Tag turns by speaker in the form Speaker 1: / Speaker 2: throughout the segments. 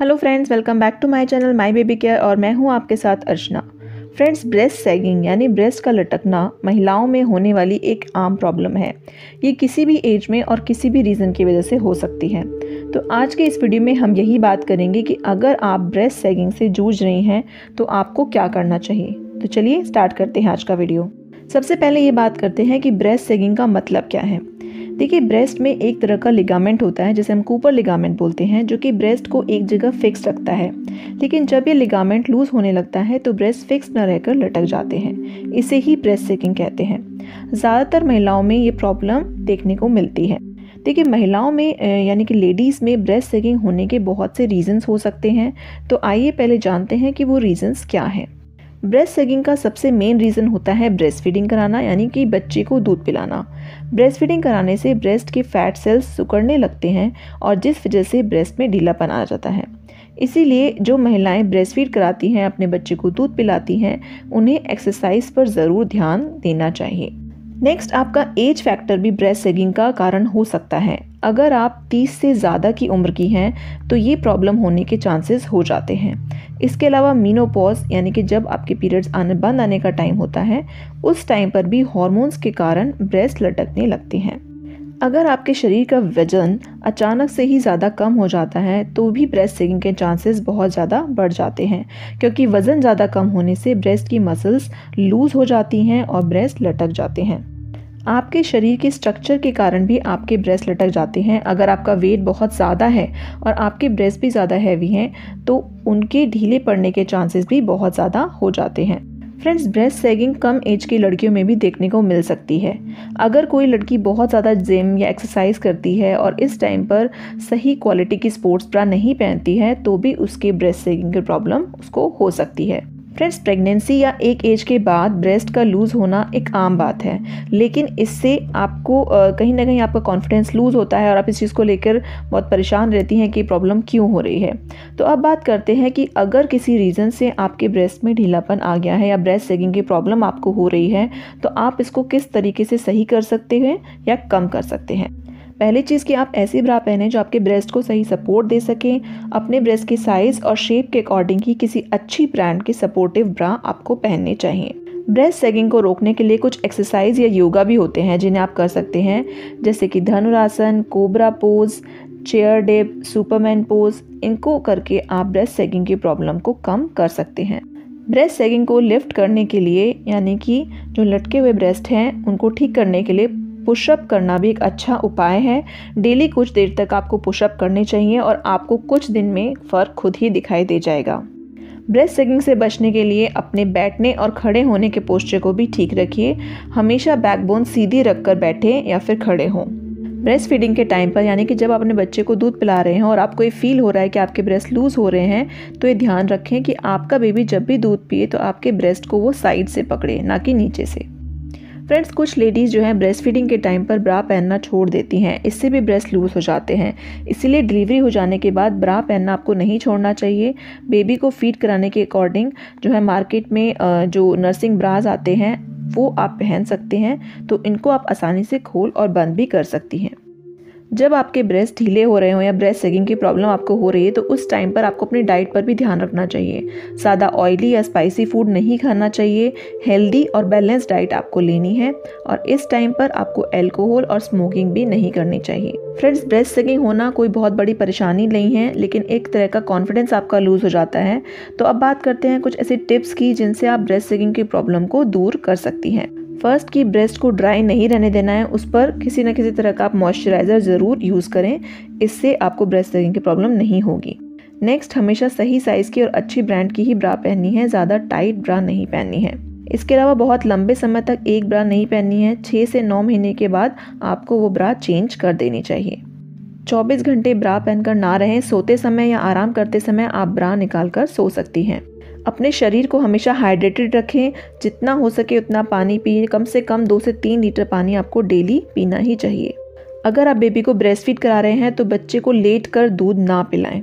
Speaker 1: Hello friends welcome back to my channel my baby care और मैं हूँ आपके साथ अर्चना। फ्रेंड्स ब्रेस्ट सैगिंग यानी ब्रेस्ट का लटकना महिलाओं में होने वाली एक आम प्रॉब्लम है। ये किसी भी एज में और किसी भी रीज़न की वजह से हो सकती है। तो आज के इस वीडियो में हम यही बात करेंगे कि अगर आप ब्रेस्ट सैगिंग से जूझ रही हैं तो आपको क्या करना चाहिए? तो चलिए स्टार्ट करते हैं आज का वीडियो सबसे पहले ये बात करते हैं कि ब्रेस्ट सेगिंग का मतलब क्या है। देखिए ब्रेस्ट में एक तरह का लिगामेंट होता है, जिसे हम कूपर लिगामेंट बोलते हैं, जो कि ब्रेस्ट को एक जगह फिक्स रखता है। लेकिन जब ये लिगामेंट लूज होने लगता है तो ब्रेस्ट फिक्स न रहकर लटक जाते हैं। इसे ही ब्रेस्ट सेकिंग कहते हैं। ज़्यादातर महिलाओं में ये प्रॉब्लम देखने को मिलती है। देखिए, महिलाओं में यानी कि लेडीज़ में ब्रेस्ट सेकिंग होने के बहुत से रीजंस हो सकते हैं। तो आइए पहले जानते हैं कि वो रीजंस क्या हैं। ब्रेस्ट सेगिंग का सबसे मेन रीज़न होता है ब्रेस्ट फीडिंग कराना, यानी कि बच्चे को दूध पिलाना। ब्रेस्ट फीडिंग कराने से ब्रेस्ट के फैट सेल्स सुकड़ने लगते हैं और जिस वजह से ब्रेस्ट में ढीलापन आ जाता है। इसीलिए जो महिलाएँ ब्रेस्ट फ़ीड कराती हैं, अपने बच्चे को दूध पिलाती हैं, उन्हें एक्सरसाइज पर ज़रूर ध्यान देना चाहिए। नेक्स्ट आपका एज फैक्टर भी ब्रेस्ट सेगिंग का कारण हो सकता है। अगर आप 30 से ज़्यादा की उम्र की हैं तो ये प्रॉब्लम होने के चांसेस हो जाते हैं। इसके अलावा मीनोपॉज यानी कि जब आपके पीरियड्स आने, बंद आने का टाइम होता है, उस टाइम पर भी हॉर्मोन्स के कारण ब्रेस्ट लटकने लगते हैं। अगर आपके शरीर का वज़न अचानक से ही ज़्यादा कम हो जाता है तो भी ब्रेस्ट सेगिंग के चांसेस बहुत ज़्यादा बढ़ जाते हैं, क्योंकि वज़न ज़्यादा कम होने से ब्रेस्ट की मसल्स लूज़ हो जाती हैं और ब्रेस्ट लटक जाते हैं। आपके शरीर के स्ट्रक्चर के कारण भी आपके ब्रेस्ट लटक जाते हैं। अगर आपका वेट बहुत ज़्यादा है और आपके ब्रेस्ट भी ज़्यादा हैवी हैं तो उनके ढीले पड़ने के चांसेस भी बहुत ज़्यादा हो जाते हैं। फ्रेंड्स ब्रेस्ट सेगिंग कम एज की लड़कियों में भी देखने को मिल सकती है। अगर कोई लड़की बहुत ज़्यादा जिम या एक्सरसाइज करती है और इस टाइम पर सही क्वालिटी की स्पोर्ट्स ब्रा नहीं पहनती है तो भी उसके ब्रेस्ट सेगिंग की प्रॉब्लम उसको हो सकती है। फ्रेंड्स प्रेगनेंसी या एक एज के बाद ब्रेस्ट का लूज़ होना एक आम बात है। लेकिन इससे आपको कहीं ना कहीं आपका कॉन्फिडेंस लूज़ होता है और आप इस चीज़ को लेकर बहुत परेशान रहती हैं कि प्रॉब्लम क्यों हो रही है। तो अब बात करते हैं कि अगर किसी रीज़न से आपके ब्रेस्ट में ढीलापन आ गया है या ब्रेस्ट सेगिंग की प्रॉब्लम आपको हो रही है तो आप इसको किस तरीके से सही कर सकते हैं या कम कर सकते हैं? पहली चीज़ कि आप ऐसी ब्रा पहने जो आपके ब्रेस्ट को सही सपोर्ट दे सकें, अपने ब्रेस्ट के साइज़ और शेप के अकॉर्डिंग ही किसी अच्छी ब्रांड की सपोर्टिव ब्रा आपको पहननी चाहिए। ब्रेस्ट सेगिंग को रोकने के लिए कुछ एक्सरसाइज या योगा भी होते हैं जिन्हें आप कर सकते हैं, जैसे कि dhanurasana cobra pose chair dip superman pose इनको करके आप ब्रेस्ट सेगिंग की प्रॉब्लम को कम कर सकते हैं। ब्रेस्ट सेगिंग को लिफ्ट करने के लिए, यानी कि जो लटके हुए ब्रेस्ट हैं, उनको ठीक करने के लिए पुशअप करना भी एक अच्छा उपाय है। डेली कुछ देर तक आपको पुशअप करने चाहिए और आपको कुछ दिन में फ़र्क खुद ही दिखाई दे जाएगा। ब्रेस्ट सेगिंग से बचने के लिए अपने बैठने और खड़े होने के पोस्चर को भी ठीक रखिए। हमेशा बैकबोन सीधी रखकर बैठें या फिर खड़े हों। ब्रेस्ट फीडिंग के टाइम पर यानी कि जब आप अपने बच्चे को दूध पिला रहे हैं और आपको ये फील हो रहा है कि आपके ब्रेस्ट लूज़ हो रहे हैं तो ये ध्यान रखें कि आपका बेबी जब भी दूध पिए तो आपके ब्रेस्ट को वो साइड से पकड़े, ना कि नीचे से। फ्रेंड्स कुछ लेडीज़ जो हैं ब्रेस्ट फीडिंग के टाइम पर ब्रा पहनना छोड़ देती हैं। इससे भी ब्रेस्ट लूज हो जाते हैं। इसीलिए डिलीवरी हो जाने के बाद ब्रा पहनना आपको नहीं छोड़ना चाहिए। बेबी को फ़ीड कराने के अकॉर्डिंग जो है मार्केट में जो नर्सिंग ब्राज आते हैं, वो आप पहन सकते हैं। तो इनको आप आसानी से खोल और बंद भी कर सकती हैं। जब आपके ब्रेस्ट ढीले हो रहे हो या ब्रेस्ट सेगिंग की प्रॉब्लम आपको हो रही है तो उस टाइम पर आपको अपनी डाइट पर भी ध्यान रखना चाहिए। ज़्यादा ऑयली या स्पाइसी फ़ूड नहीं खाना चाहिए। हेल्दी और बैलेंस डाइट आपको लेनी है और इस टाइम पर आपको एल्कोहल और स्मोकिंग भी नहीं करनी चाहिए। फ्रेंड्स ब्रेस्ट सेगिंग होना कोई बहुत बड़ी परेशानी नहीं है, लेकिन एक तरह का कॉन्फिडेंस आपका लूज़ हो जाता है। तो अब बात करते हैं कुछ ऐसे टिप्स की जिनसे आप ब्रेस्ट सेगिंग की प्रॉब्लम को दूर कर सकती हैं। फ़र्स्ट की ब्रेस्ट को ड्राई नहीं रहने देना है, उस पर किसी न किसी तरह का आप मॉइस्चराइज़र ज़रूर यूज़ करें, इससे आपको ब्रेस्ट सेगिंग की प्रॉब्लम नहीं होगी। नेक्स्ट, हमेशा सही साइज़ की और अच्छी ब्रांड की ही ब्रा पहननी है, ज़्यादा टाइट ब्रा नहीं पहननी है। इसके अलावा बहुत लंबे समय तक एक ब्रा नहीं पहननी है छः से नौ महीने के बाद आपको वो ब्रा चेंज कर देनी चाहिए। 24 घंटे ब्रा पहनकर ना रहें, सोते समय या आराम करते समय आप ब्रा निकाल कर सो सकती हैं। अपने शरीर को हमेशा हाइड्रेटेड रखें। जितना हो सके उतना पानी पिए। कम से कम दो से तीन लीटर पानी आपको डेली पीना ही चाहिए। अगर आप बेबी को ब्रेस्ट फ़ीड करा रहे हैं तो बच्चे को लेट कर दूध ना पिलाएँ।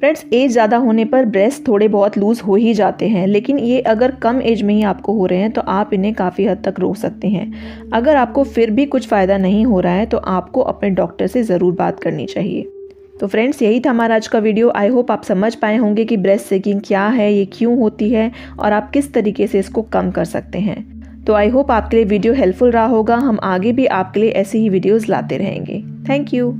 Speaker 1: फ्रेंड्स एज ज़्यादा होने पर ब्रेस्ट थोड़े बहुत लूज़ हो ही जाते हैं। लेकिन ये अगर कम एज में ही आपको हो रहे हैं तो आप इन्हें काफ़ी हद तक रोक सकते हैं। अगर आपको फिर भी कुछ फ़ायदा नहीं हो रहा है तो आपको अपने डॉक्टर से ज़रूर बात करनी चाहिए। तो फ्रेंड्स यही था हमारा आज का वीडियो आई होप आप समझ पाए होंगे कि ब्रेस्ट सेकिंग क्या है, ये क्यों होती है और आप किस तरीके से इसको कम कर सकते हैं. तो आई होप आपके लिए वीडियो हेल्पफुल रहा होगा. हम आगे भी आपके लिए ऐसे ही वीडियोज़ लाते रहेंगे. Thank you